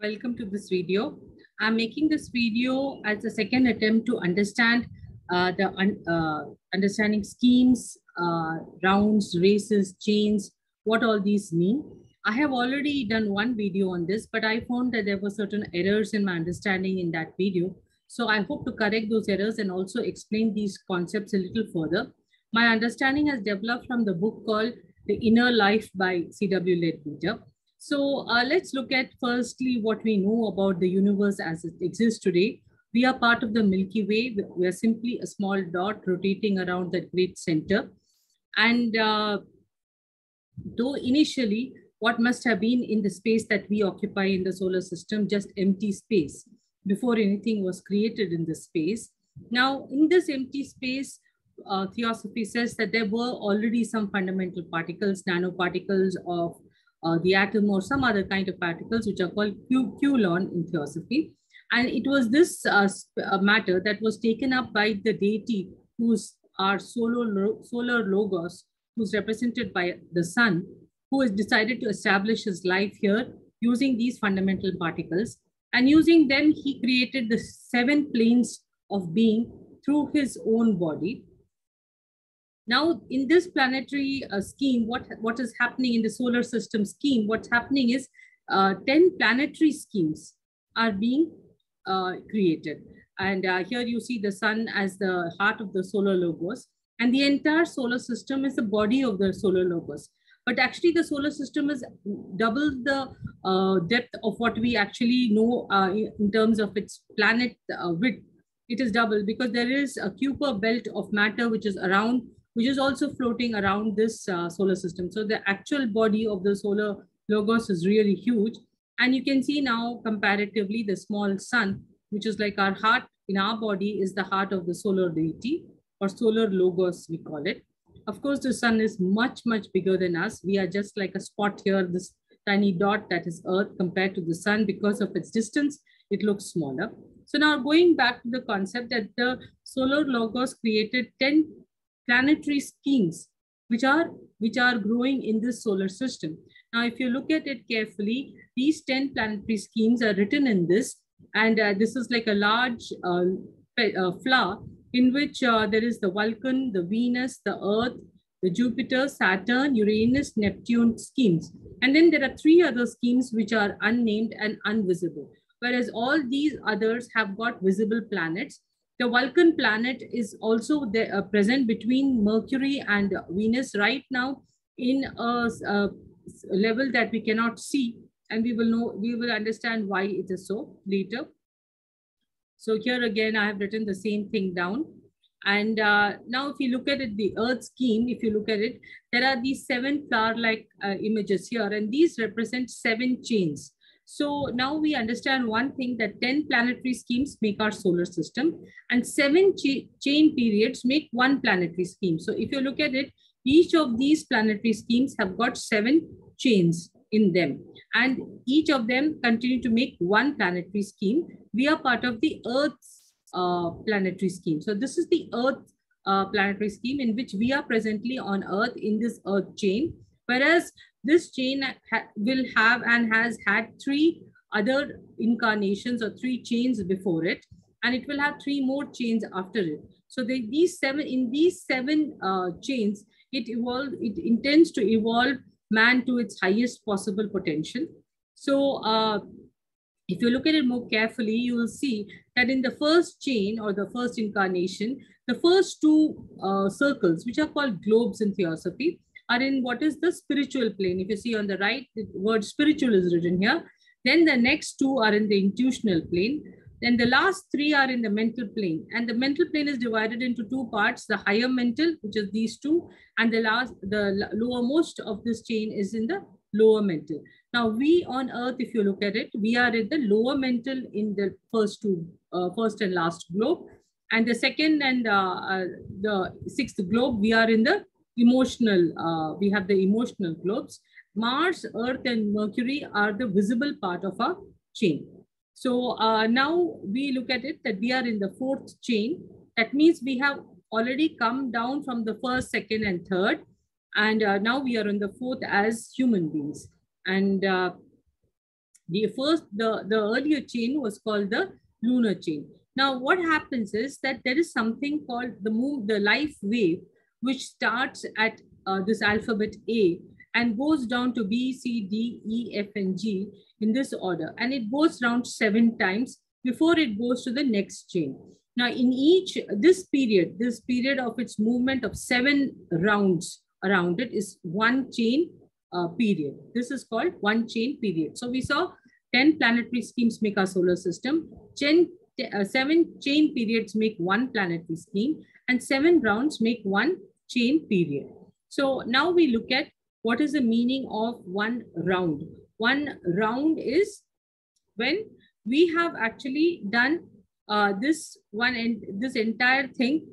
Welcome to this video. I'm making this video as a second attempt to understand uh, the un uh, understanding schemes, uh, rounds, races, chains, what all these mean. I have already done one video on this, but I found that there were certain errors in my understanding in that video. So I hope to correct those errors and also explain these concepts a little further. My understanding has developed from the book called The Inner Life by C.W. Leadbeater. So uh, let's look at firstly what we know about the universe as it exists today. We are part of the Milky Way. We are simply a small dot rotating around the great center. And uh, though initially what must have been in the space that we occupy in the solar system, just empty space before anything was created in the space. Now in this empty space, uh, theosophy says that there were already some fundamental particles, nanoparticles of uh, the atom or some other kind of particles which are called Q Koilon in theosophy. And it was this uh, uh, matter that was taken up by the deity who's our solar, solar logos, who's represented by the sun, who has decided to establish his life here using these fundamental particles. And using them, he created the seven planes of being through his own body. Now, in this planetary uh, scheme, what, what is happening in the solar system scheme, what's happening is uh, 10 planetary schemes are being uh, created. And uh, here you see the sun as the heart of the solar logos. And the entire solar system is the body of the solar logos. But actually the solar system is double the uh, depth of what we actually know uh, in terms of its planet width. It is double because there is a Kuiper belt of matter which is around which is also floating around this uh, solar system. So the actual body of the solar logos is really huge. And you can see now comparatively the small sun, which is like our heart in our body is the heart of the solar deity or solar logos, we call it. Of course, the sun is much, much bigger than us. We are just like a spot here, this tiny dot that is earth compared to the sun because of its distance, it looks smaller. So now going back to the concept that the solar logos created 10 planetary schemes which are which are growing in this solar system. Now, if you look at it carefully, these 10 planetary schemes are written in this, and uh, this is like a large uh, uh, flower in which uh, there is the Vulcan, the Venus, the Earth, the Jupiter, Saturn, Uranus, Neptune schemes. And then there are three other schemes which are unnamed and invisible, whereas all these others have got visible planets the Vulcan planet is also uh, present between Mercury and Venus right now in a, a, level that we cannot see. And we will know, we will understand why it is so later. So here again, I have written the same thing down. And uh, now if you look at it, the Earth scheme, if you look at it, there are these seven flower-like uh, images here, and these represent seven chains. So now we understand one thing that 10 planetary schemes make our solar system and seven ch chain periods make one planetary scheme. So if you look at it, each of these planetary schemes have got seven chains in them and each of them continue to make one planetary scheme. We are part of the Earth's uh, planetary scheme. So this is the Earth uh, planetary scheme in which we are presently on Earth in this Earth chain. Whereas this chain ha will have and has had three other incarnations or three chains before it, and it will have three more chains after it. So they, these seven in these seven uh, chains, it. It intends to evolve man to its highest possible potential. So uh, if you look at it more carefully, you will see that in the first chain or the first incarnation, the first two uh, circles, which are called globes in theosophy, are in what is the spiritual plane. If you see on the right, the word spiritual is written here. Then the next two are in the intuitional plane. Then the last three are in the mental plane. And the mental plane is divided into two parts, the higher mental, which is these two, and the last, the lowermost of this chain is in the lower mental. Now we on earth, if you look at it, we are in the lower mental in the first two, uh, first and last globe. And the second and uh, uh, the sixth globe, we are in the emotional, uh, we have the emotional globes. Mars, Earth, and Mercury are the visible part of our chain. So uh, now we look at it that we are in the fourth chain. That means we have already come down from the first, second, and third. And uh, now we are on the fourth as human beings. And uh, The first, the, the earlier chain was called the lunar chain. Now, what happens is that there is something called the move, the life wave, which starts at uh, this alphabet A and goes down to B, C, D, E, F, and G in this order. And it goes around seven times before it goes to the next chain. Now, in each, this period, this period of its movement of seven rounds around it is one chain uh, period. This is called one chain period. So we saw 10 planetary schemes make our solar system, 10, uh, seven chain periods make one planetary scheme, and seven rounds make one chain period. So now we look at what is the meaning of one round. One round is when we have actually done uh, this one and this entire thing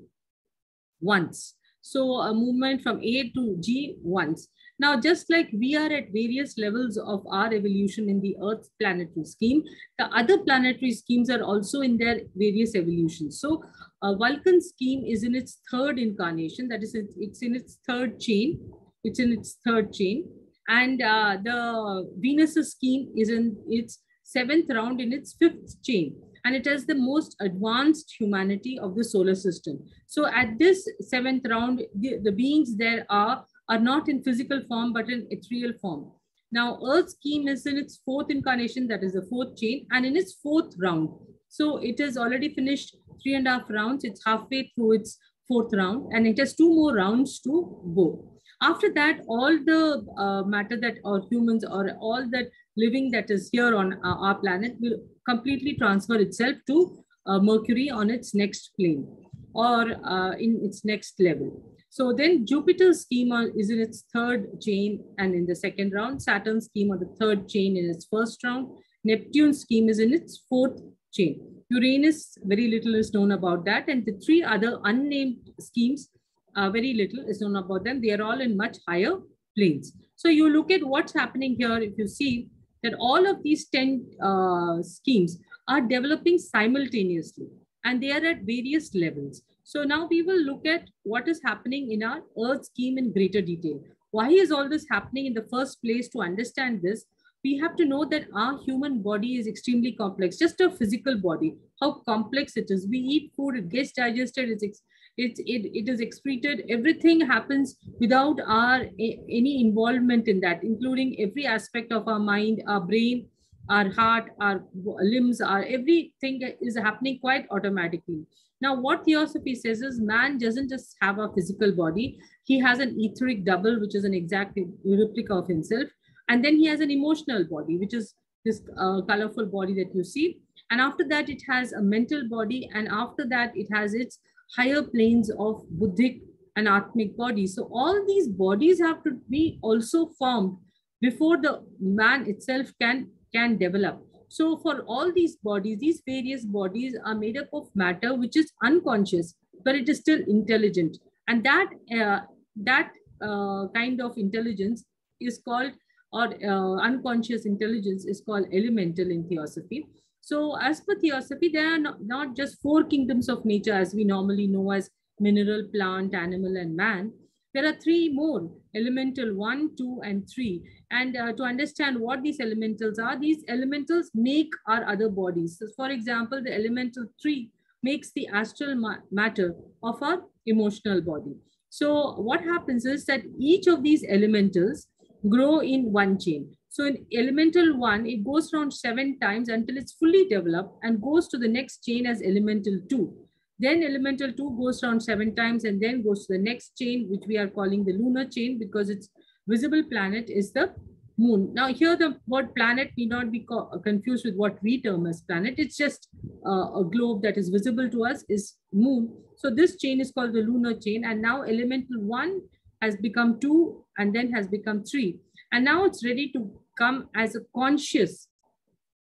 once. So a movement from A to G once. Now, just like we are at various levels of our evolution in the Earth planetary scheme, the other planetary schemes are also in their various evolutions. So uh, Vulcan scheme is in its third incarnation, that is, it's in its third chain. It's in its third chain. And uh, the Venus scheme is in its seventh round in its fifth chain and it has the most advanced humanity of the solar system. So at this seventh round, the, the beings there are, are not in physical form, but in ethereal form. Now, Earth scheme is in its fourth incarnation, that is the fourth chain, and in its fourth round. So it has already finished three and a half rounds. It's halfway through its fourth round, and it has two more rounds to go. After that, all the uh, matter that or humans or all that living that is here on uh, our planet will completely transfer itself to uh, Mercury on its next plane or uh, in its next level. So then Jupiter's schema is in its third chain and in the second round. Saturn's schema, the third chain in its first round. Neptune's scheme is in its fourth chain. Uranus, very little is known about that. And the three other unnamed schemes, uh, very little is known about them. They are all in much higher planes. So you look at what's happening here. If you see that all of these 10 uh, schemes are developing simultaneously and they are at various levels. So now we will look at what is happening in our Earth scheme in greater detail. Why is all this happening in the first place? To understand this, we have to know that our human body is extremely complex, just a physical body, how complex it is. We eat food, it gets digested, it's it, it, it is excreted. Everything happens without our any involvement in that, including every aspect of our mind, our brain, our heart, our limbs, our everything is happening quite automatically. Now, what theosophy says is man doesn't just have a physical body, he has an etheric double, which is an exact replica of himself. And then he has an emotional body, which is this uh, colorful body that you see. And after that, it has a mental body. And after that, it has its higher planes of Buddhic and Atmic bodies. So all these bodies have to be also formed before the man itself can, can develop. So for all these bodies, these various bodies are made up of matter which is unconscious, but it is still intelligent. And that, uh, that uh, kind of intelligence is called, or uh, unconscious intelligence is called elemental in theosophy. So as per theosophy, there are not, not just four kingdoms of nature as we normally know as mineral, plant, animal, and man. There are three more, elemental one, two, and three. And uh, to understand what these elementals are, these elementals make our other bodies. So for example, the elemental three makes the astral ma matter of our emotional body. So what happens is that each of these elementals grow in one chain. So in elemental one, it goes around seven times until it's fully developed and goes to the next chain as elemental two. Then elemental two goes around seven times and then goes to the next chain, which we are calling the lunar chain because its visible planet is the moon. Now here the word planet need not be confused with what we term as planet. It's just uh, a globe that is visible to us is moon. So this chain is called the lunar chain and now elemental one has become two and then has become three. And now it's ready to come as a conscious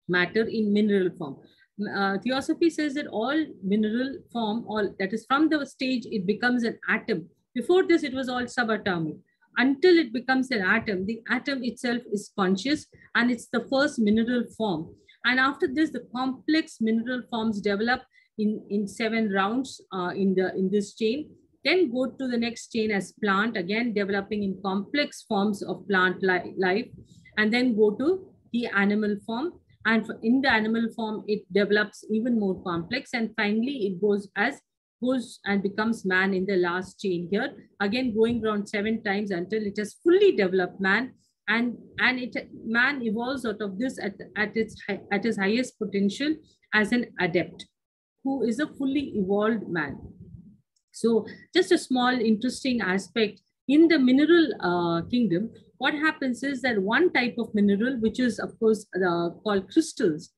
matter in mineral form. Uh, theosophy says that all mineral form, all that is from the stage it becomes an atom. Before this, it was all subatomic. Until it becomes an atom, the atom itself is conscious and it's the first mineral form. And after this, the complex mineral forms develop in, in seven rounds uh, in, the, in this chain. Then go to the next chain as plant, again developing in complex forms of plant li life and then go to the animal form. And in the animal form, it develops even more complex. And finally, it goes as goes and becomes man in the last chain here. Again, going around seven times until it has fully developed man. And, and it man evolves out of this at, at, its, at its highest potential as an adept who is a fully evolved man. So just a small interesting aspect in the mineral uh, kingdom, what happens is that one type of mineral, which is of course uh, called crystals,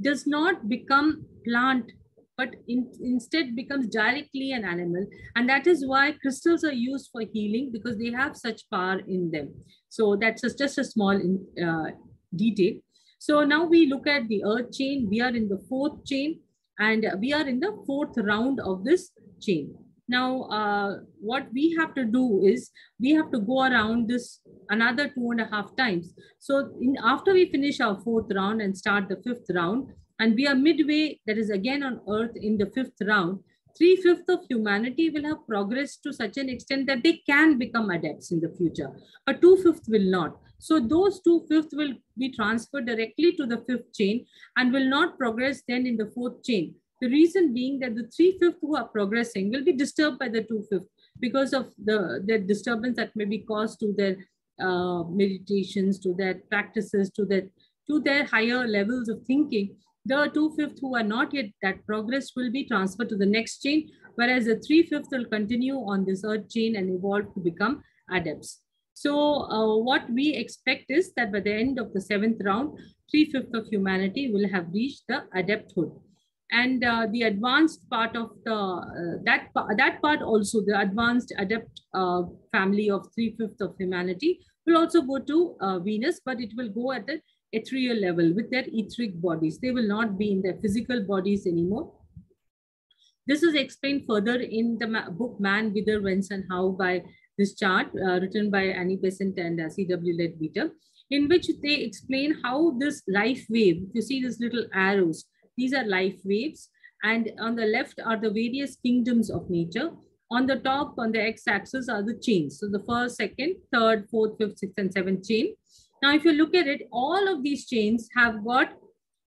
does not become plant, but in, instead becomes directly an animal. And that is why crystals are used for healing because they have such power in them. So that's just, a small in, uh, detail. So now we look at the earth chain. We are in the fourth chain and we are in the fourth round of this chain. Now, uh, what we have to do is we have to go around this another two and a half times. So in, after we finish our fourth round and start the fifth round, and we are midway, that is again on earth in the fifth round, three-fifths of humanity will have progressed to such an extent that they can become adepts in the future, but two-fifths will not. So those two-fifths will be transferred directly to the fifth chain and will not progress then in the fourth chain. The reason being that the three-fifths who are progressing will be disturbed by the two-fifths because of the, the disturbance that may be caused to their uh, meditations, to their practices, to their, to their higher levels of thinking. The two-fifths who are not yet that progress will be transferred to the next chain, whereas the three-fifths will continue on this earth chain and evolve to become adepts. So uh, what we expect is that by the end of the seventh round, three-fifths of humanity will have reached the adepthood and uh, the advanced part of the uh, that that part also the advanced adept uh, family of three fifths of humanity will also go to uh, Venus, but it will go at the ethereal level with their etheric bodies. They will not be in their physical bodies anymore. This is explained further in the book Man, Whither, Whence and How by this chart uh, written by Annie Besant and C.W. Leadbeater, in which they explain how this life wave, you see these little arrows, these are life waves. And on the left are the various kingdoms of nature. On the top, on the x-axis are the chains. So the first, second, third, fourth, fifth, sixth, and seventh chain. Now, if you look at it, all of these chains have got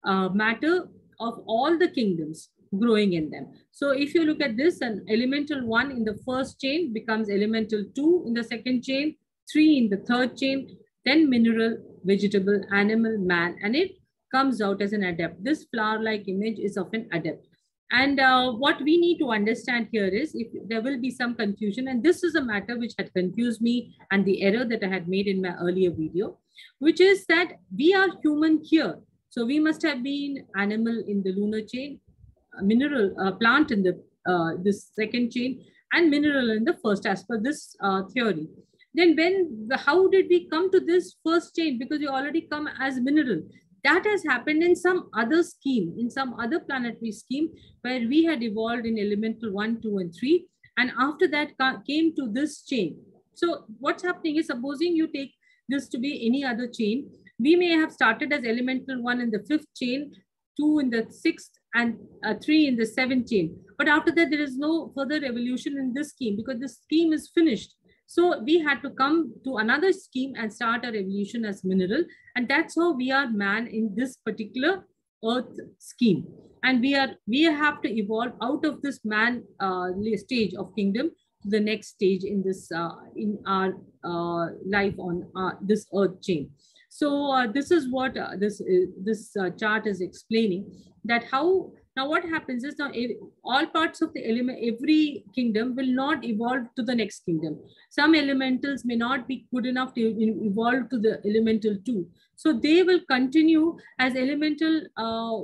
uh, matter of all the kingdoms growing in them. So if you look at this, an elemental one in the first chain becomes elemental two in the second chain, three in the third chain, then mineral, vegetable, animal, man, and it comes out as an adept. This flower-like image is of an adept. And uh, what we need to understand here is if there will be some confusion, and this is a matter which had confused me and the error that I had made in my earlier video, which is that we are human here. So we must have been animal in the lunar chain, mineral, uh, plant in the uh, this second chain, and mineral in the first as per this uh, theory. Then when, how did we come to this first chain? Because we already come as mineral that has happened in some other scheme, in some other planetary scheme where we had evolved in elemental one, two, and three. And after that came to this chain. So what's happening is supposing you take this to be any other chain, we may have started as elemental one in the fifth chain, two in the sixth, and uh, three in the seventh chain. But after that, there is no further evolution in this scheme because the scheme is finished. So we had to come to another scheme and start our evolution as mineral. And that's how we are man in this particular earth scheme. And we are we have to evolve out of this man uh, stage of kingdom to the next stage in this uh, in our uh, life on uh, this earth chain. So uh, this is what uh, this this chart is explaining that how now, what happens is now all parts of the element, every kingdom will not evolve to the next kingdom. Some elementals may not be good enough to evolve to the elemental two. So they will continue as elemental uh,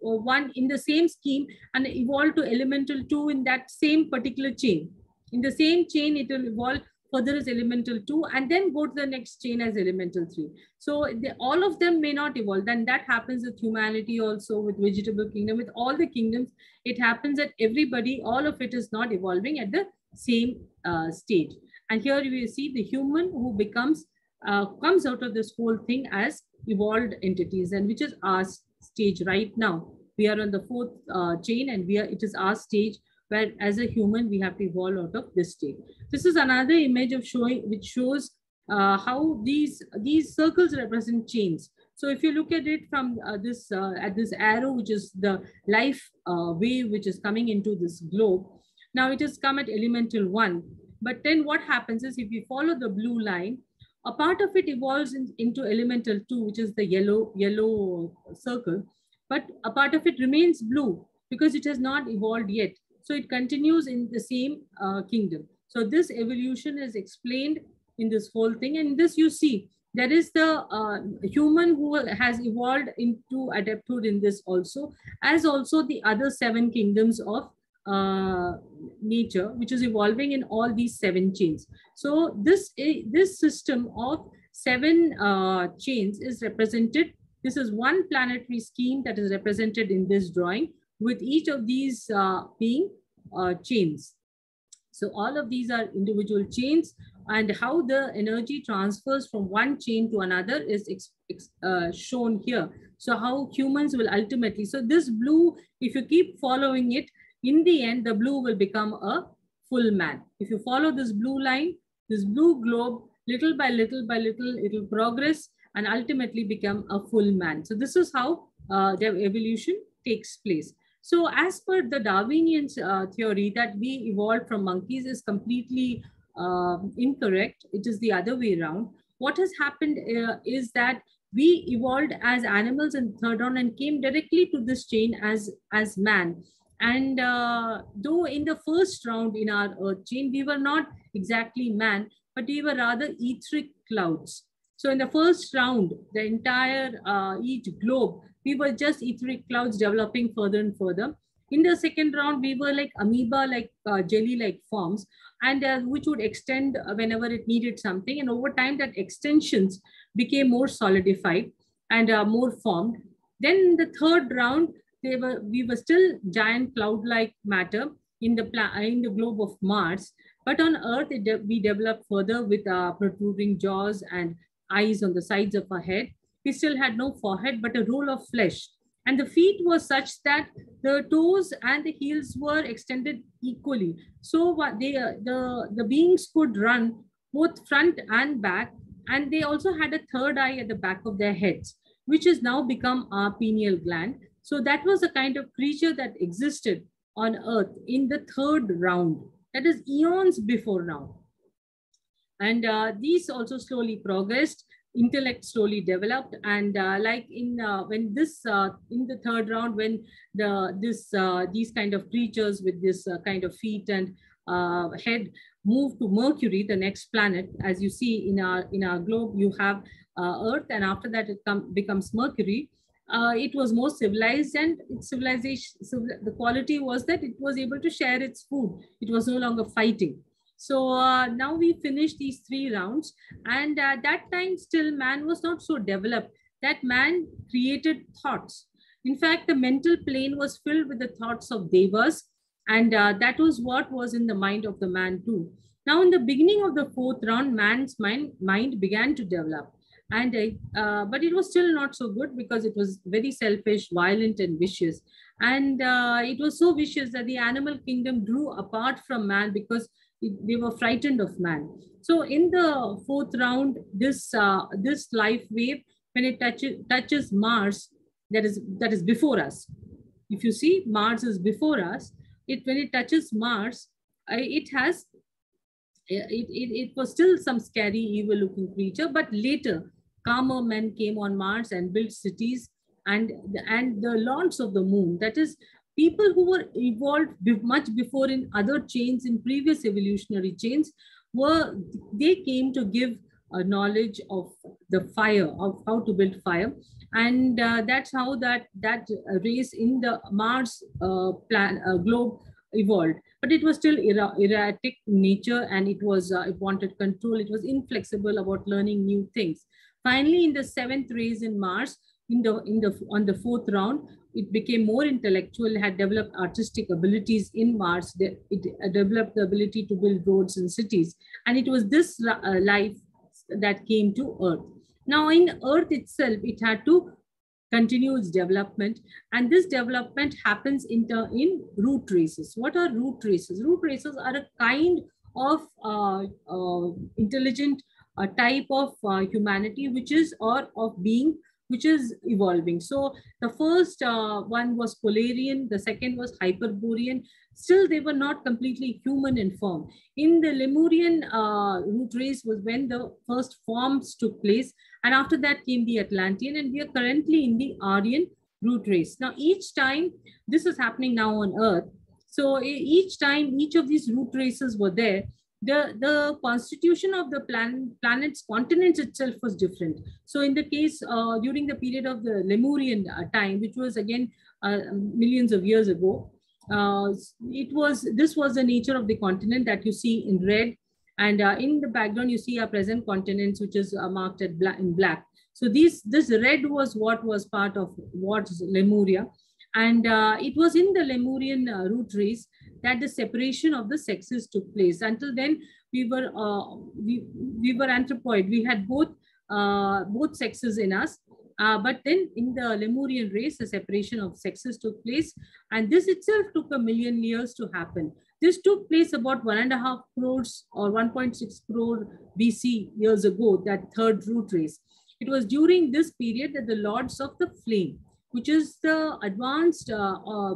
one in the same scheme and evolve to elemental two in that same particular chain. In the same chain, it will evolve further as elemental 2 and then go to the next chain as elemental 3 so the, all of them may not evolve. Then that happens with humanity also with vegetable kingdom with all the kingdoms. It happens that everybody all of it is not evolving at the same uh, stage. And here we see the human who becomes uh, comes out of this whole thing as evolved entities and which is our stage right now. We are on the fourth uh, chain and we are it is our stage where as a human, we have to evolve out of this state. This is another image of showing, which shows uh, how these, these circles represent chains. So if you look at it from uh, this, uh, at this arrow, which is the life uh, wave, which is coming into this globe, now it has come at elemental one. But then what happens is if you follow the blue line, a part of it evolves in, into elemental two, which is the yellow, yellow circle, but a part of it remains blue because it has not evolved yet. So it continues in the same uh, kingdom. So this evolution is explained in this whole thing. And this you see, there is the uh, human who has evolved into adepthood in this also, as also the other seven kingdoms of uh, nature, which is evolving in all these seven chains. So this, this system of seven uh, chains is represented. This is one planetary scheme that is represented in this drawing with each of these uh, being uh, chains. So all of these are individual chains and how the energy transfers from one chain to another is uh, shown here. So how humans will ultimately, so this blue, if you keep following it, in the end, the blue will become a full man. If you follow this blue line, this blue globe, little by little by little, it will progress and ultimately become a full man. So this is how uh, the evolution takes place. So as per the Darwinian uh, theory that we evolved from monkeys is completely uh, incorrect. It is the other way around. What has happened uh, is that we evolved as animals in third round and came directly to this chain as, as man. And uh, though in the first round in our earth chain, we were not exactly man, but we were rather etheric clouds. So in the first round, the entire uh, each globe, we were just etheric clouds developing further and further. In the second round, we were like amoeba, like uh, jelly-like forms and uh, which would extend whenever it needed something. And over time, that extensions became more solidified and uh, more formed. Then the third round, they were we were still giant cloud-like matter in the in the globe of Mars, but on Earth de we developed further with uh, protruding jaws and eyes on the sides of our head. We still had no forehead, but a roll of flesh and the feet was such that the toes and the heels were extended equally. So what they, uh, the, the beings could run both front and back. And they also had a third eye at the back of their heads, which has now become our pineal gland. So that was a kind of creature that existed on earth in the third round. That is eons before now. And uh, these also slowly progressed intellect slowly developed. And uh, like in uh, when this uh, in the third round when the this uh, these kind of creatures with this uh, kind of feet and uh, head move to mercury the next planet as you see in our in our globe you have earth and after that it come, becomes mercury. It was more civilized and civilization so the quality was that it was able to share its food. It was no longer fighting so uh, now we finished these three rounds and at that time still man was not so developed that man created thoughts. In fact, the mental plane was filled with the thoughts of devas and uh, that was what was in the mind of the man too. Now in the beginning of the fourth round, man's mind, mind began to develop and uh, but it was still not so good because it was very selfish violent and vicious and uh, it was so vicious that the animal kingdom grew apart from man because they were frightened of man. So in the fourth round, this uh, this life wave, when it touches touches Mars, that is that is before us. If you see Mars is before us, it when it touches Mars, it has it, it, it was still some scary, evil looking creature, but later calmer men came on Mars and built cities and, and the launch of the moon. That is, people who were evolved much before in other chains in previous evolutionary chains were they came to give a knowledge of the fire of how to build fire. And uh, that's how that that race in the mars uh, plan uh, globe evolved. But it was still er erratic nature and it was uh, it wanted control. It was inflexible about learning new things. Finally in the seventh race in mars in the in the on the fourth round it became more intellectual, had developed artistic abilities in Mars. It developed the ability to build roads and cities. And it was this uh, life that came to Earth. Now, in Earth itself, it had to continue its development. And this development happens in, the, in root races. What are root races? Root races are a kind of uh, uh, intelligent uh, type of uh, humanity, which is or of being which is evolving. So the first uh, one was Polarian, the second was Hyperborean. Still, they were not completely human in form. In the Lemurian uh, root race was when the first forms took place. And after that came the Atlantean. And we are currently in the Aryan root race. Now, each time this is happening now on Earth. So each time each of these root races were there, the, the constitution of the plan, planet's continents itself was different. So in the case uh, during the period of the Lemurian uh, time, which was again uh, millions of years ago, uh, it was this was the nature of the continent that you see in red, and uh, in the background you see our present continents, which is uh, marked at black in black. So these this red was what was part of what Lemuria, and it was in the Lemurian root race that the separation of the sexes took place. Until then, we were uh, we, we were anthropoid. We had both uh, both sexes in us. Uh, but then in the Lemurian race, the separation of sexes took place. And this itself took a million years to happen. This took place about one and a half crores or 1.6 crore BC years ago, that third root race. It was during this period that the Lords of the Flame, which is the advanced uh, uh,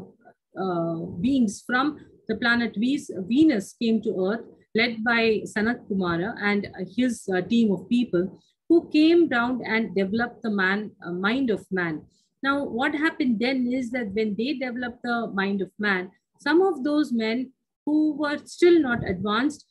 uh, beings from the planet Venus came to Earth, led by Sanat Kumara and his uh, team of people who came down and developed the man uh, mind of man. Now, what happened then is that when they developed the mind of man, some of those men who were still not advanced,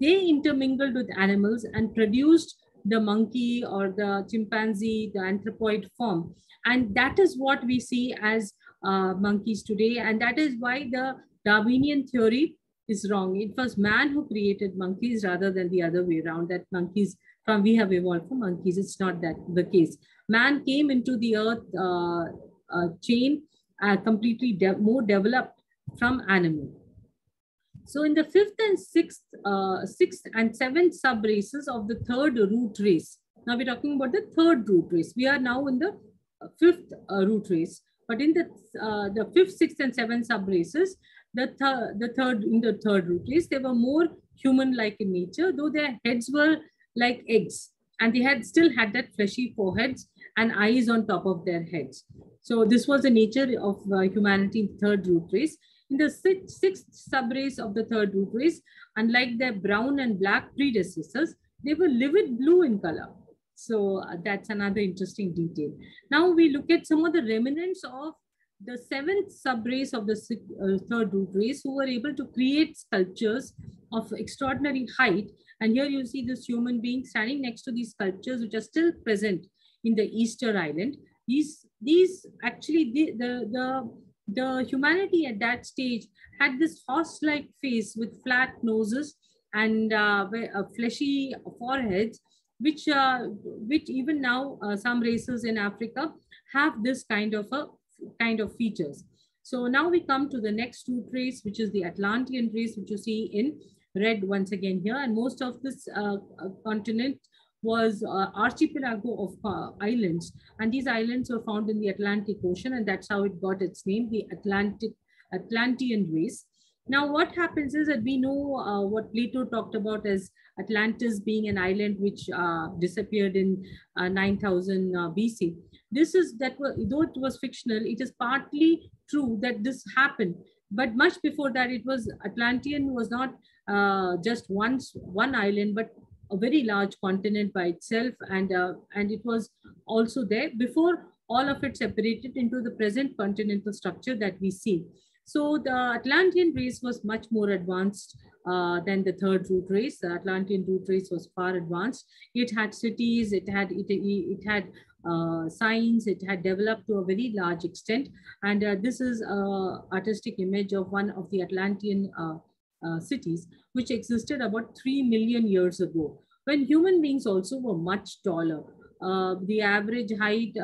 they intermingled with animals and produced the monkey or the chimpanzee, the anthropoid form. And that is what we see as uh, monkeys today. And that is why the Darwinian theory is wrong. It was man who created monkeys rather than the other way around, that monkeys from we have evolved from monkeys. It's not that the case. Man came into the earth uh, uh, chain uh, completely de more developed from animal. So in the fifth and sixth, uh, sixth and seventh sub races of the third root race. Now we're talking about the third root race. We are now in the fifth uh, root race. But in the, uh, the fifth, sixth, and seventh sub races, the, th the third in the third root race, they were more human-like in nature, though their heads were like eggs, and they had still had that fleshy foreheads and eyes on top of their heads. So this was the nature of uh, humanity in the third root race. In the sixth, sixth subrace of the third root race, unlike their brown and black predecessors, they were livid blue in color. So uh, that's another interesting detail. Now we look at some of the remnants of the seventh subrace of the uh, third root race who were able to create sculptures of extraordinary height. And here you see this human being standing next to these sculptures, which are still present in the Easter Island. These, these actually, the, the, the, the humanity at that stage had this horse-like face with flat noses and uh, uh, fleshy foreheads, which, uh, which even now uh, some races in Africa have this kind of a kind of features. So now we come to the next two race, which is the Atlantean race, which you see in red once again here. And most of this uh, uh continent was uh, archipelago of uh, islands. And these islands were found in the Atlantic Ocean, and that's how it got its name, the Atlantic Atlantean race. Now, what happens is that we know uh, what Plato talked about as Atlantis being an island which uh, disappeared in uh, 9000 BC this is that though it was fictional it is partly true that this happened. But much before that it was atlantean was not uh, just once one island but a very large continent by itself. And uh, and it was also there before all of it separated into the present continental structure that we see. So the atlantean race was much more advanced uh, than the third root race. The atlantean root race was far advanced. It had cities it had it, it had science. It had developed to a very large extent. And uh, this is an artistic image of one of the Atlantean uh, uh, cities, which existed about 3 million years ago, when human beings also were much taller. Uh, the average height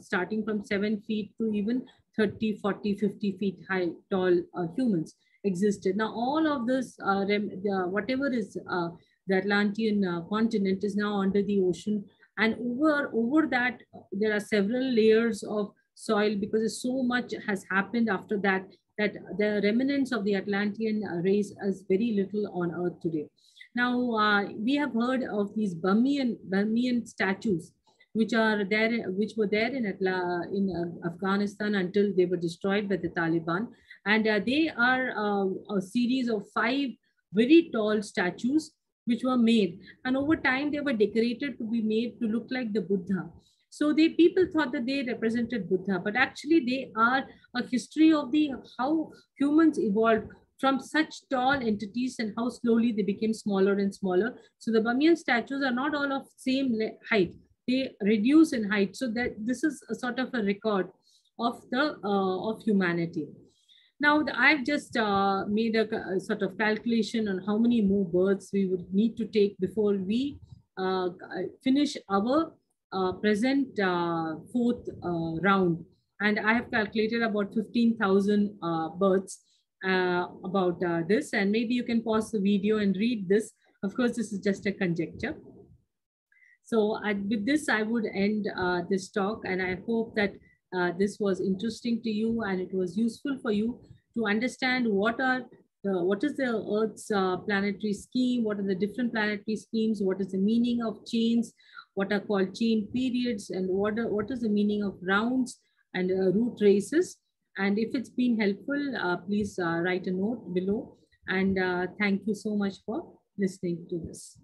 starting from 7 feet to even 30, 40, 50 feet high, tall humans existed. Now, all of this, whatever is the Atlantean continent is now under the ocean and over, over that, there are several layers of soil because so much has happened after that, that the remnants of the Atlantean race is very little on earth today. Now, uh, we have heard of these Bamiyan, Bamiyan statues, which are there, which were there in Atla, in uh, Afghanistan until they were destroyed by the Taliban. And uh, they are uh, a series of five very tall statues which were made. And over time, they were decorated to be made to look like the Buddha. So they people thought that they represented Buddha, but actually they are a history of the how humans evolved from such tall entities and how slowly they became smaller and smaller. So the Bamiyan statues are not all of same height. They reduce in height. So that this is a sort of a record of the uh, of humanity. Now I've just uh, made a, a, sort of calculation on how many more birds we would need to take before we uh, finish our uh, present uh, fourth uh, round. And I have calculated about 15,000 uh, birds about this. And maybe you can pause the video and read this. Of course, this is just a conjecture. So with this, I would end this talk. And I hope that this was interesting to you and it was useful for you to understand what are the, what is the Earth's uh, planetary scheme, what are the different planetary schemes, what is the meaning of chains, what are called chain periods and what, are, what is the meaning of rounds and uh, root races. And if it's been helpful, uh, please uh, write a note below. And uh, thank you so much for listening to this.